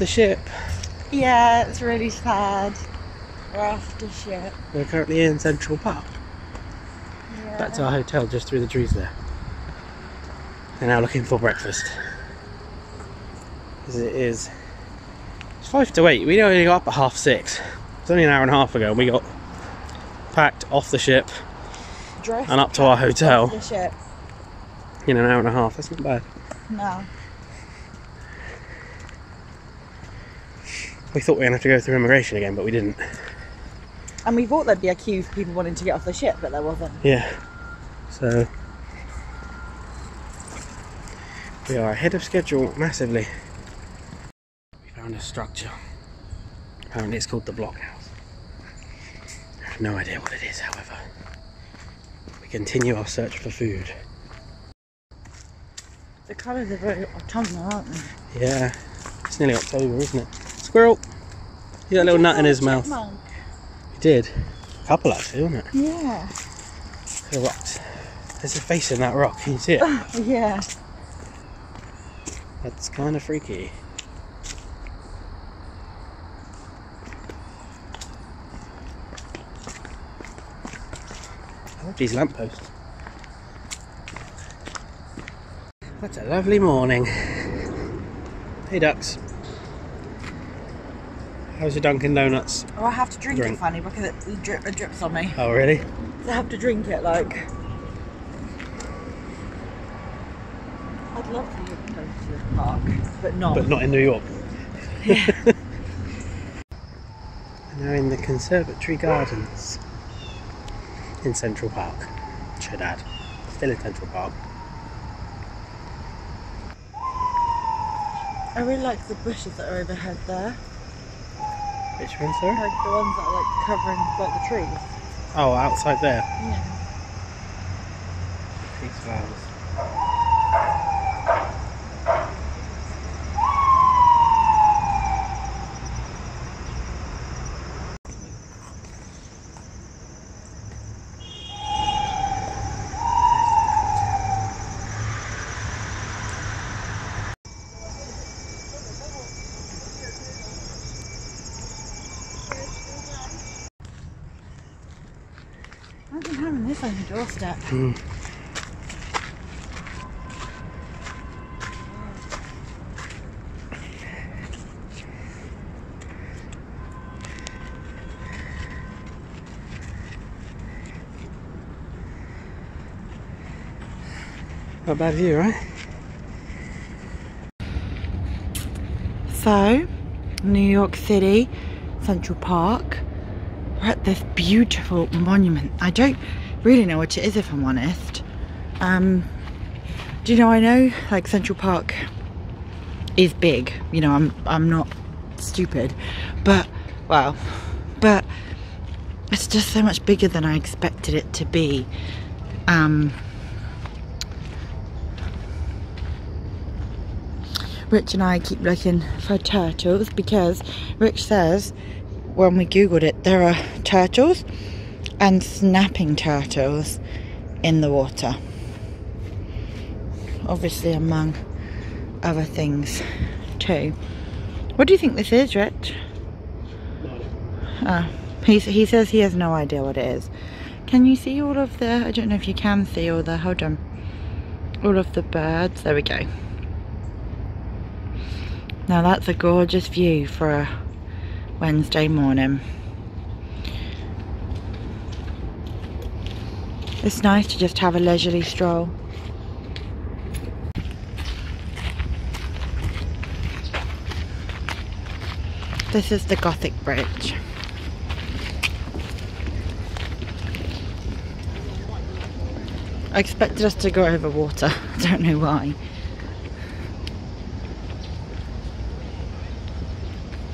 the ship. Yeah, it's really sad. We're off the ship. We're currently in Central Park. Yeah. Back to our hotel just through the trees there. We're now looking for breakfast. Because it is it's five to eight. We only got up at half six. It's only an hour and a half ago. and We got packed off the ship and up to our hotel The ship. in an hour and a half. That's not bad. No. We thought we were going to have to go through immigration again, but we didn't. And we thought there'd be a queue for people wanting to get off the ship, but there wasn't. Yeah. So we are ahead of schedule massively. We found a structure. Apparently it's called the blockhouse. I have no idea what it is, however. We continue our search for food. The colours are very autumnal, aren't they? Yeah. It's nearly October, isn't it? Squirrel! He got a little nut in his mouth. He did. A couple actually, wasn't it? Yeah. The rocks. There's a face in that rock, can you see it? Yeah. That's kind of freaky. I love these lampposts. What a lovely morning. Hey ducks. How's your Dunkin' Donuts? Oh, I have to drink, Drink. it funny because it, drip, it drips on me. Oh really? I have to drink it like. I'd love to go to the park, but not. But not in New York. Yeah. Now in the Conservatory Gardens in Central Park. Should add. Still in Central Park. I really like the bushes that are overhead there. Which one, sorry? Like the ones that are like covering like the trees. Oh, outside there. Yeah. These flowers. Imagine having this on your doorstep. Hmm. Not bad view, right? So, New York City, Central Park. We're at this beautiful monument. I don't really know what it is if I'm honest. Um, do you know, I know like Central Park is big. You know, I'm I'm not stupid. But well, but it's just so much bigger than I expected it to be. Um Rich and I keep looking for turtles because Rich says when we googled it there are turtles and snapping turtles in the water. Obviously among other things too. What do you think this is, Rich? Ah, he, he says he has no idea what it is. Can you see all of the, I don't know if you can see all the, hold on, all of the birds. There we go. Now that's a gorgeous view for a Wednesday morning. It's nice to just have a leisurely stroll. This is the Gothic Bridge. I expected us to go over water. I don't know why.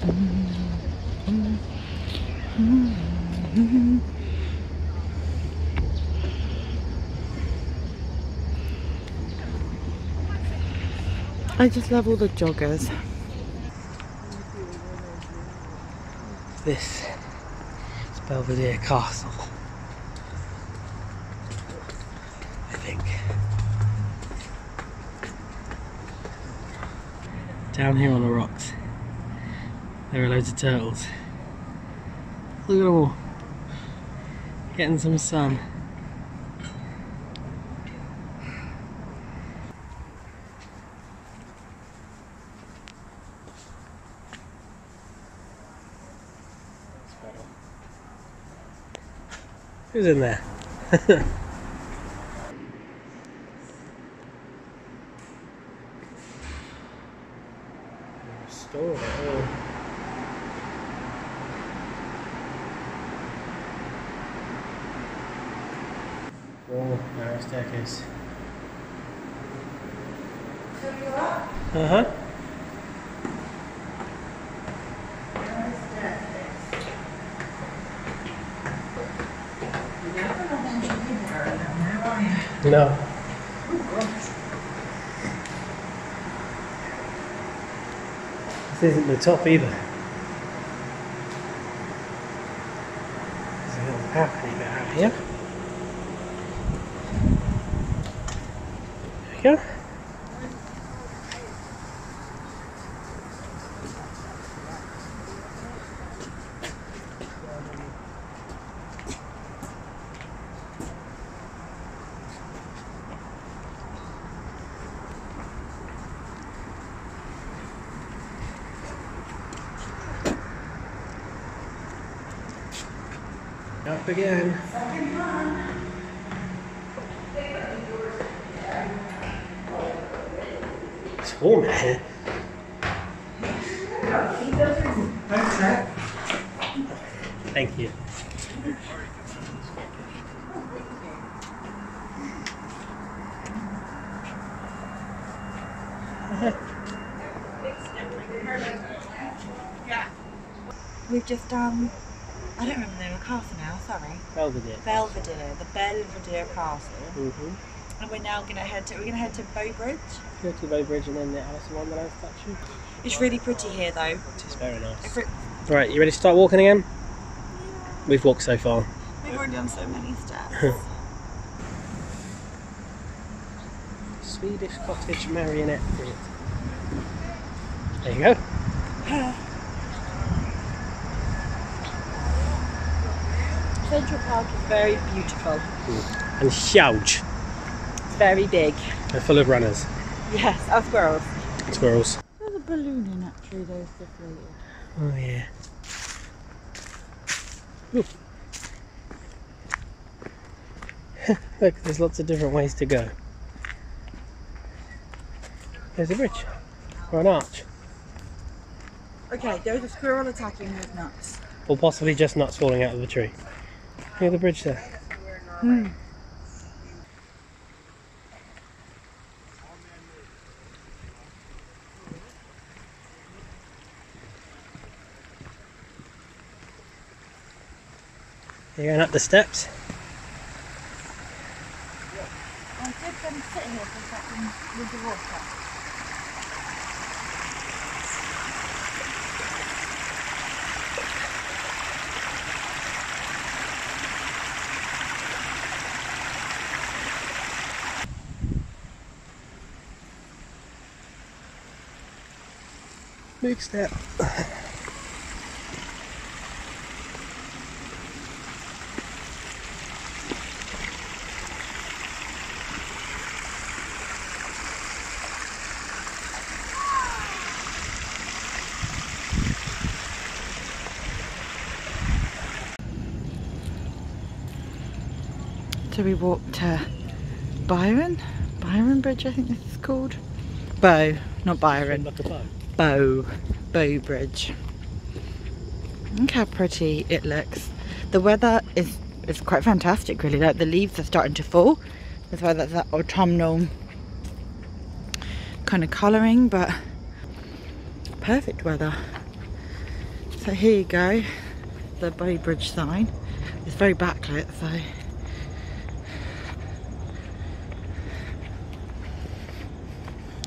Mm-hmm. Mm-hmm. Mm-hmm. I just love all the joggers. This is Belvedere Castle. I think. Down here on the rocks There are loads of turtles. Look at them all. Getting some sun. Who's in there? Store it all. Oh, narrow staircase. Uh huh. No. This isn't the top either. There's a little balcony bit here. There we go. Up again. It's warm in here. Thank you. We've just done. I don't remember the name of the castle now. Sorry. Belvedere. Belvedere, the Belvedere Castle, Mm-hmm. and we're now gonna head to. We're gonna head to Bow Bridge. Go to Bow Bridge and then the Alice in Wonderland statue. It's really pretty here, though. It's very nice. Right, you ready to start walking again? We've walked so far. We've already done so many steps. Swedish cottage marionette theatre. There you go. Central Park is very beautiful. And huge. Very big. They're full of runners. Yes, of squirrels. Squirrels. There's a balloon in that tree that was deflated. Oh yeah. Look, there's lots of different ways to go. There's a bridge. Or an arch. Okay, there's a squirrel attacking with nuts. Or possibly just nuts falling out of the tree. Near the bridge there. Hmm. You're going up the steps did them sit here for a second with the water. Big step. So we walked to Byron, Byron Bridge, I think this is called. Bow, not Byron. Like a bow. Bow, Bow Bridge. Look how pretty it looks. The weather is is quite fantastic, really. Like the leaves are starting to fall. That's why that's that autumnal kind of colouring, but perfect weather. So here you go, the Bow Bridge sign. It's very backlit, so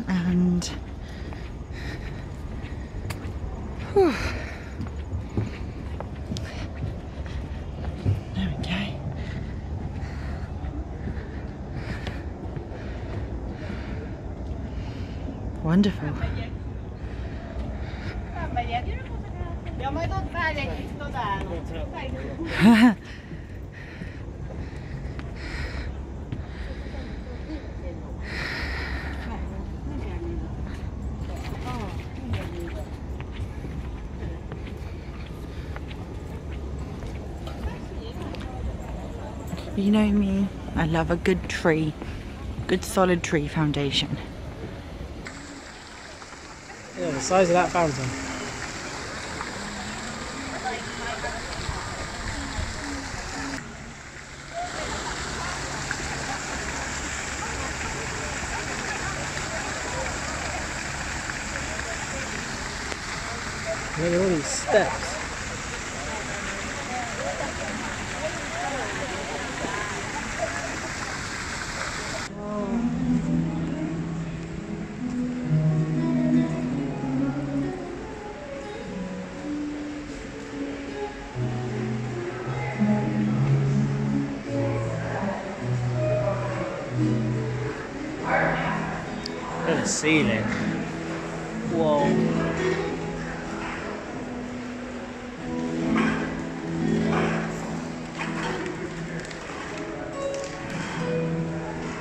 and whew. there we go. Wonderful. You know me, I love a good tree, good solid tree foundation. Size of that fountain. Look at all these steps. Ceiling. Whoa.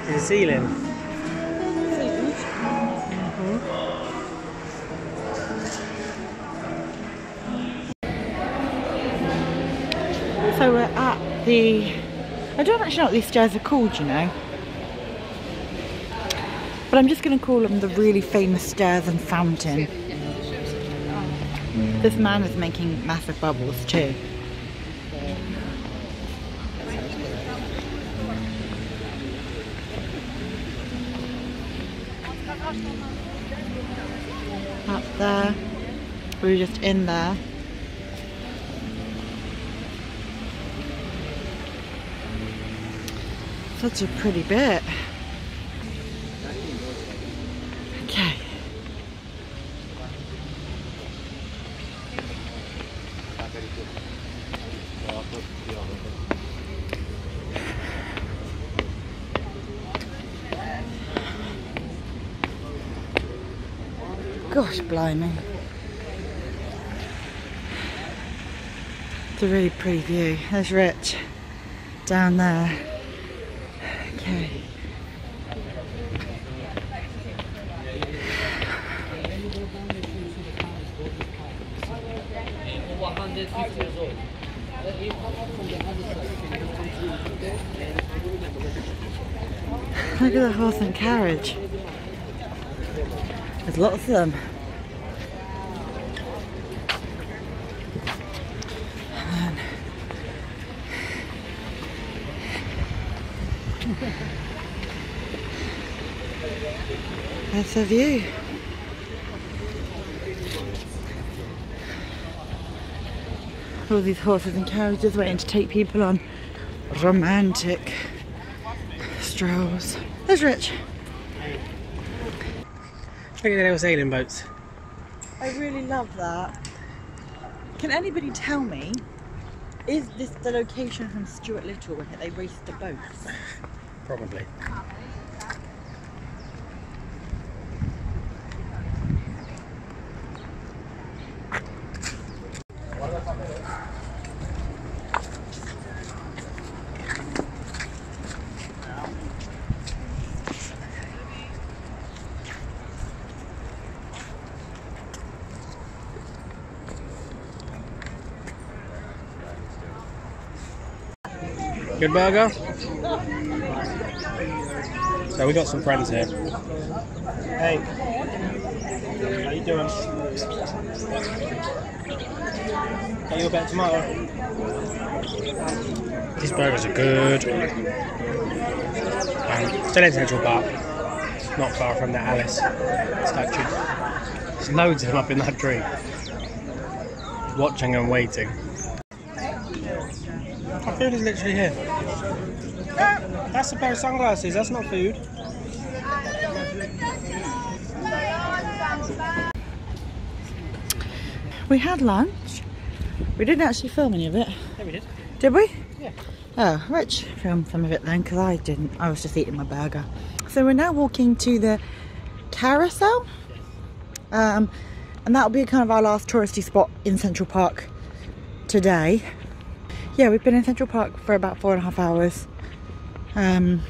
The ceiling. So we're at the. I don't actually know what these stairs are called, you know. But I'm just going to call them the really famous stairs and fountain. This man is making massive bubbles too. Up there. We were just in there. Such a pretty bit. Okay. Gosh, blimey. It's a really pretty view. There's Rich down there. Okay. Look at the horse and carriage. There's lots of them. That's the view. All these horses and carriages waiting to take people on romantic strolls. There's Rich. Look at the little sailing boats. I really love that. Can anybody tell me, is this the location from Stuart Little where they raced the boats? Probably. Good burger? So we got some friends here. Hey. How you doing? Got you a bit tomato? These burgers are good. Um, still in Central Park. Not far from the Alice statue. There's loads of them up in that tree. Watching and waiting. Our food is literally here. That's a pair of sunglasses, that's not food. We had lunch. We didn't actually film any of it, Yeah, we did. did we? Yeah. Oh, Rich filmed some of it then because I didn't. I was just eating my burger. So we're now walking to the carousel. Um, And that'll be kind of our last touristy spot in Central Park today. Yeah, we've been in Central Park for about four and a half hours. Um,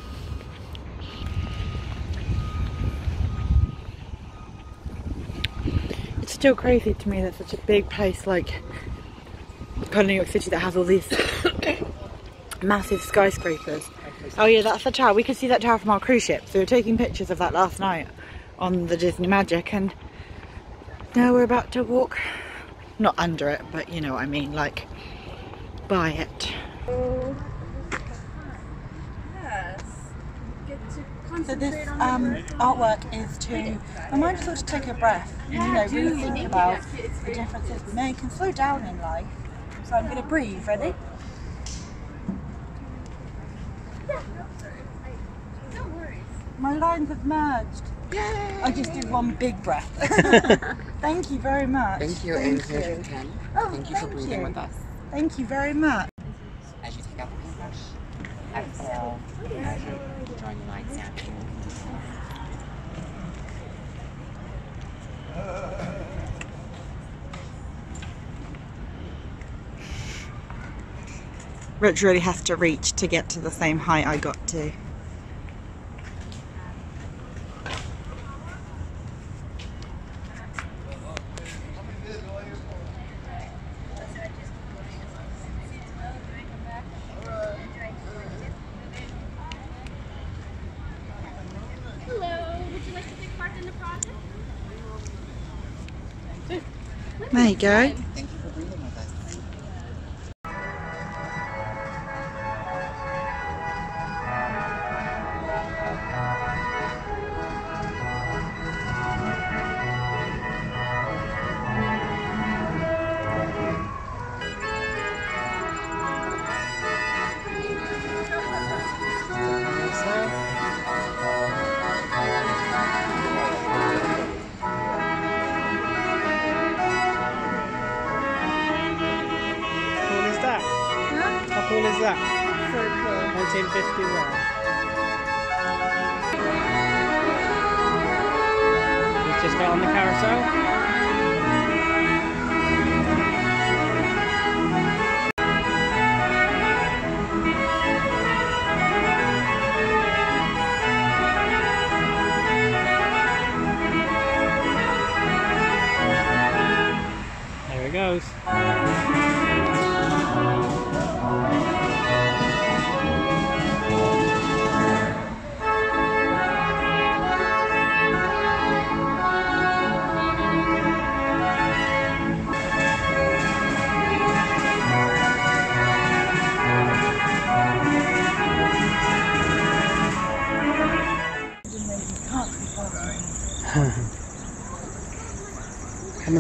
it's still crazy to me that such a big place like kind of New York City that has all these massive skyscrapers. Oh yeah, that's the tower. We could see that tower from our cruise ship. So we were taking pictures of that last night on the Disney Magic and now we're about to walk, not under it, but you know what I mean, like by it. So this um, artwork is to remind us all to take a breath and you know really think about the differences we make and slow down in life. So I'm going to breathe. Ready? My lines have merged. Yay. I just did one big breath. thank you very much. Thank you, here's your. Oh, thank you for breathing you. with us. Thank you very much. As you take out the paintbrush, exhale, as you're drawing the lines down. Rich really has to reach to get to the same height I got to. Hello, you like to take part in the project? There you go.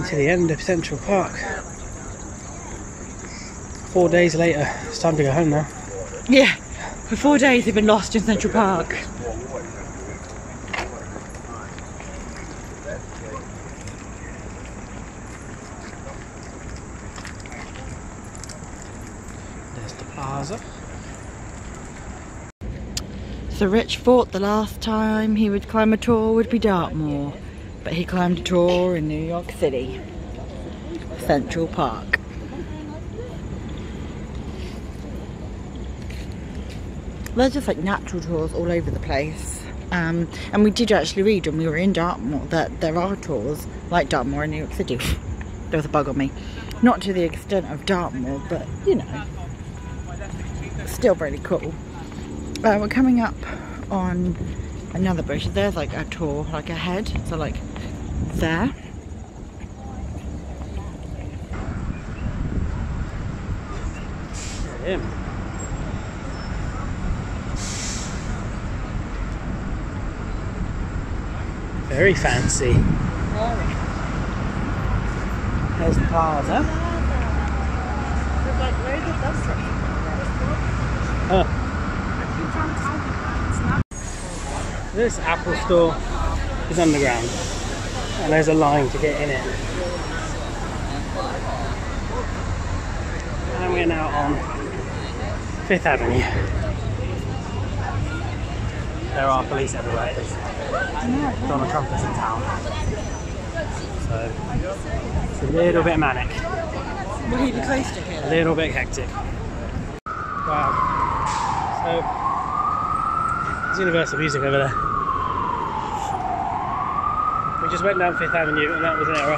To the end of Central Park. Four days later, it's time to go home now. Yeah, for four days we've been lost in Central Park. There's the plaza. So Rich thought the last time he would climb a tor would be Dartmoor, but he climbed a tor in New York City, Central Park. There's just like natural tors all over the place. Um, and we did actually read when we were in Dartmoor that there are tors like Dartmoor in New York City. there was a bug on me. Not to the extent of Dartmoor, but you know, still really cool. Uh, we're coming up on another bridge. There's like a tor, like ahead. So like there. Him. Very fancy. There's the plaza. Oh. This Apple store is underground and there's a line to get in it. And we're now on Fifth Avenue. There are police everywhere. Donald Trump is in town. So it's a little bit manic, Really close to a little bit hectic. Wow. So there's Universal Music over there. We just went down Fifth Avenue and that was an error.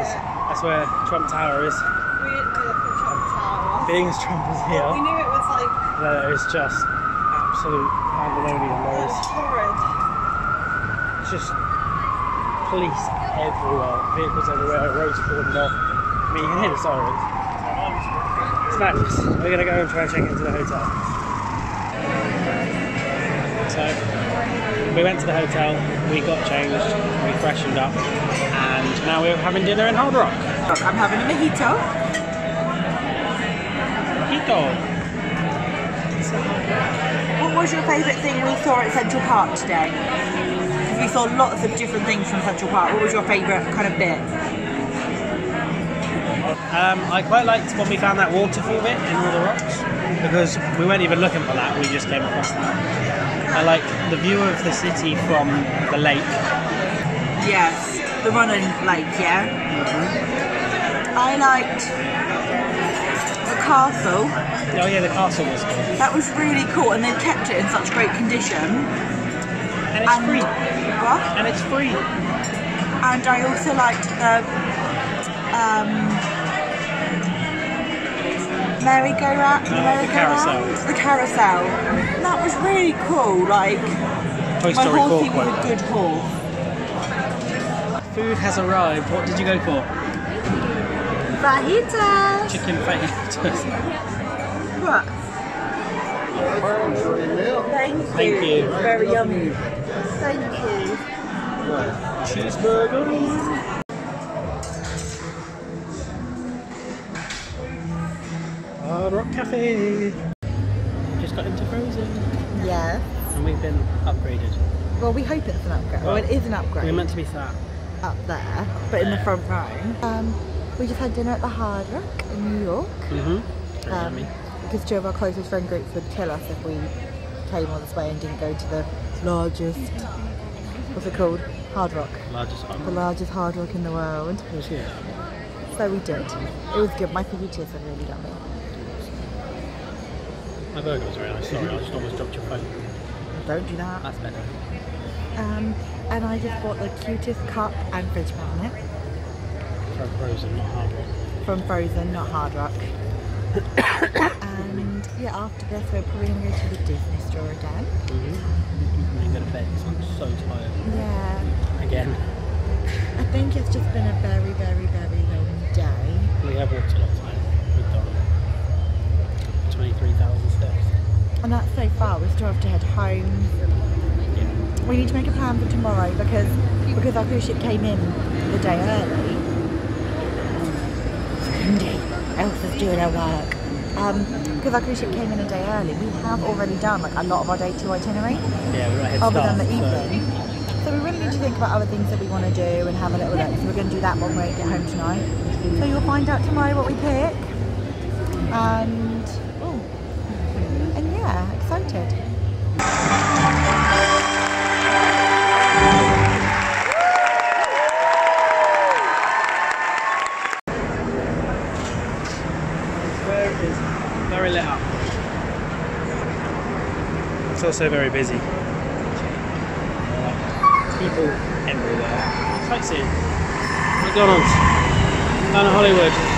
That's, that's where Trump Tower is. We didn't know Trump Tower. Being as Trump is here, We knew it was like there is just absolute pandemonium. There is horrid. It's just police everywhere, vehicles everywhere, roads cordoned off. I mean, you can hear the sirens. It's madness. We're gonna go and try and check into the hotel. So, we went to the hotel, we got changed, we freshened up, and now we're having dinner in Hard Rock. I'm having a mojito. Hito. What was your favourite thing we saw at Central Park today? 'Cause we saw lots of different things from Central Park. What was your favourite kind of bit? Um, I quite liked when we found that waterfall bit in all the rocks because we weren't even looking for that, we just came across that. I like the view of the city from the lake. Yes, the running lake, yeah. I liked the castle. Oh yeah, the castle was cool. That was really cool, and they've kept it in such great condition. And it's And free. what? And it's free. And I also liked the um, merry-go-round. The merry-go-round? The carousel. And that was really cool. Like Toy my Story 4 horsey was a good horse. Food has arrived. What did you go for? Fajitas. Chicken fajitas. What? Thank you. Thank you. Very yummy. Thank you. Cheeseburger. Cafe. Just got into Frozen. Yeah. And we've been upgraded. Well, we hope it's an upgrade. Well, it is an upgrade. We're meant to be sat. up there, but in the front row. Um, we just had dinner at the Hard Rock in New York. Mm-hmm. Um, because two of our closest friend groups would kill us if we came all this way and didn't go to the largest, what's it called? Hard Rock. Largest The largest Hard Rock in the world. It was huge. So we did. It was good. My fajitas are really yummy. My burger was very nice. Sorry, I just almost dropped your phone. Don't do that. That's better. Um, and I just bought the cutest cup and fridge magnet From Frozen, not Hard Rock. from Frozen, not Hard Rock. and yeah, after this, we're probably gonna go to the Disney store again. Mm-hmm. And go to bed 'cause I'm so tired. Yeah, Again. I think it's just been a very, very, very long day. We have walked a lot of time. We've done 23,000 steps. And that's so we have to head home. We need to make a plan for tomorrow because because our cruise ship came in the day early. Cindy, Elsa's doing her work. Um, because our cruise ship came in a day early, we have already done like a lot of our day two itinerary, Yeah, we're ahead other start. than the evening. So we really need to think about other things that we want to do and have a little look. So we're going to do that when we get home tonight. So you'll find out tomorrow what we pick. And also very busy. People everywhere. Sightseeing. McDonald's. Down in Hollywood.